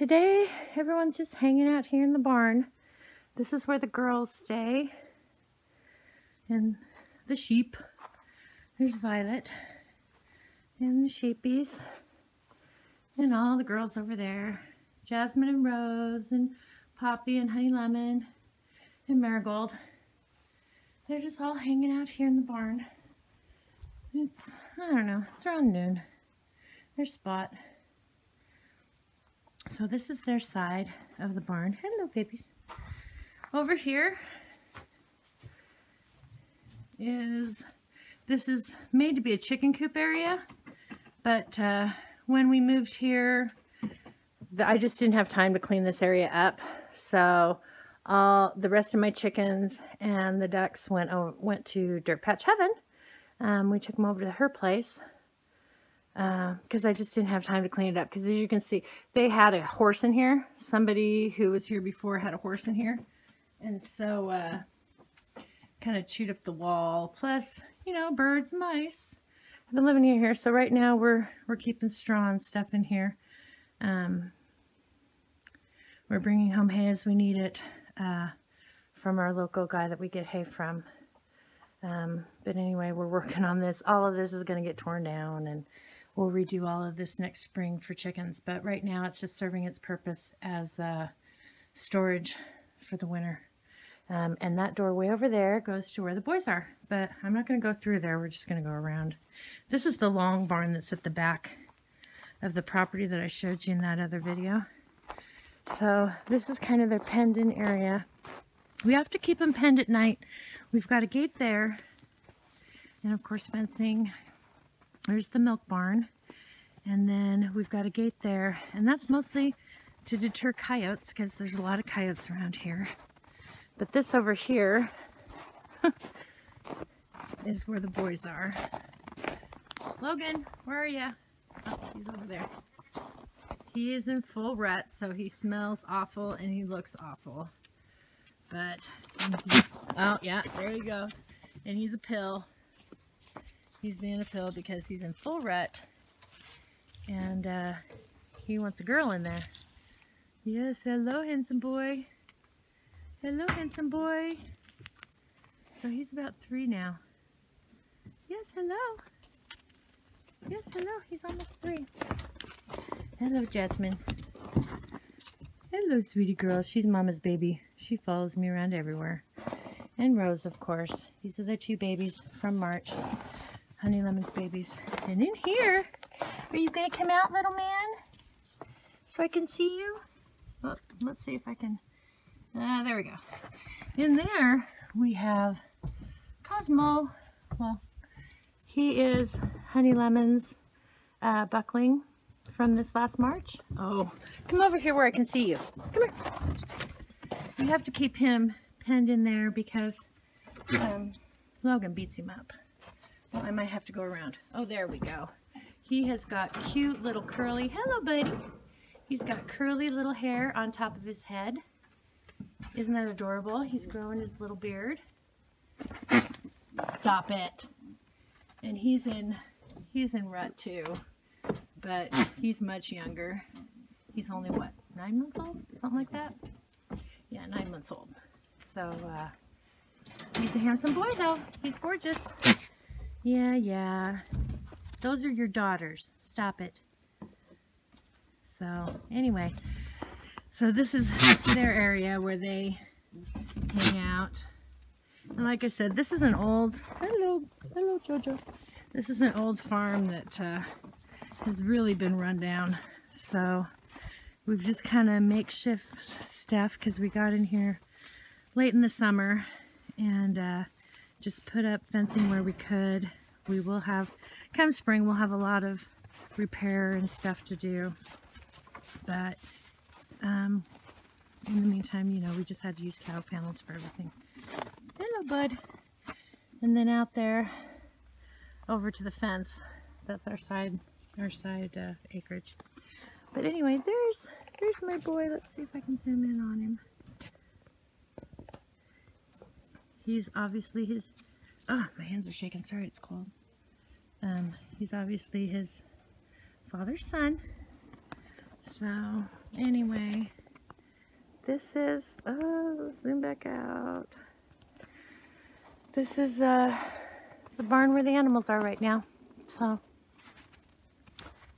today everyone's just hanging out here in the barn. This is where the girls stay. And the sheep. There's Violet. And the sheepies. And all the girls over there. Jasmine and Rose and Poppy and Honey Lemon and Marigold. They're just all hanging out here in the barn. It's, I don't know, it's around noon. There's Spot. So this is their side of the barn. Hello, babies. Over here is, this is made to be a chicken coop area, but uh, when we moved here, I just didn't have time to clean this area up. So all the rest of my chickens and the ducks went over, went to Dirt Patch Heaven. Um, we took them over to her place because uh, I just didn't have time to clean it up. Because as you can see, they had a horse in here. Somebody who was here before had a horse in here. And so, uh, kind of chewed up the wall. Plus, you know, birds, mice. I've been living here, so right now we're we're keeping straw and stuff in here. Um, we're bringing home hay as we need it uh, from our local guy that we get hay from. Um, but anyway, we're working on this. All of this is going to get torn down and we'll redo all of this next spring for chickens. But right now it's just serving its purpose as uh, storage for the winter. Um, and that doorway over there goes to where the boys are. But I'm not going to go through there. We're just going to go around. This is the long barn that's at the back of the property that I showed you in that other video. So this is kind of their penned in area. We have to keep them penned at night. We've got a gate there. And of course fencing there's the milk barn. And then we've got a gate there. And that's mostly to deter coyotes because there's a lot of coyotes around here. But this over here is where the boys are. Logan, where are you? Oh, he's over there. He is in full rut, so he smells awful and he looks awful. But, oh yeah, there he goes. And he's a pill. He's being a pill because he's in full rut. And uh, he wants a girl in there. Yes, hello handsome boy. Hello handsome boy. So he's about three now. Yes, hello. Yes, hello. He's almost three. Hello, Jasmine. Hello, sweetie girl. She's mama's baby. She follows me around everywhere. And Rose, of course. These are the two babies from March. Honey Lemon's babies. And in here, are you going to come out, little man? So I can see you? Oh, let's see if I can. Ah, there we go. In there, we have Cosmo. Well, he is Honey Lemon's uh, buckling from this last March. Oh, come over here where I can see you. Come here. We have to keep him penned in there because um, Logan beats him up. Well, I might have to go around. Oh, there we go. He has got cute little curly, hello buddy. He's got curly little hair on top of his head. Isn't that adorable? He's growing his little beard. Stop it. And he's in, he's in rut too but he's much younger. He's only, what, nine months old? Something like that? Yeah, nine months old. So, uh, he's a handsome boy, though. He's gorgeous. Yeah, yeah. Those are your daughters. Stop it. So, anyway. So, this is their area where they hang out. And like I said, this is an old... Hello. Hello, Jojo. This is an old farm that... Uh, has really been run down. So we've just kind of makeshift stuff because we got in here late in the summer and uh, just put up fencing where we could. We will have, come spring, we'll have a lot of repair and stuff to do. But um, in the meantime, you know, we just had to use cow panels for everything. Hello, bud. And then out there, over to the fence, that's our side our side uh, acreage. But anyway, there's there's my boy. Let's see if I can zoom in on him. He's obviously his, ah, oh, my hands are shaking. Sorry, it's cold. Um, he's obviously his father's son. So, anyway, this is, oh, zoom back out. This is uh, the barn where the animals are right now. So,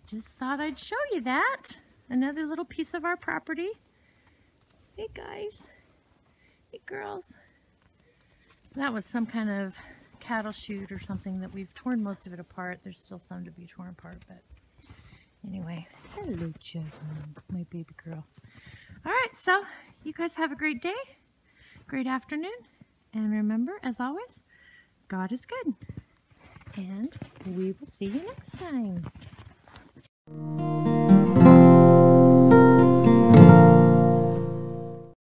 just thought I'd show you that. Another little piece of our property. Hey guys. Hey girls. That was some kind of cattle chute or something that we've torn most of it apart. There's still some to be torn apart, but anyway. Hello, Jasmine, my baby girl. All right, so you guys have a great day, great afternoon, and remember, as always, God is good. And we will see you next time.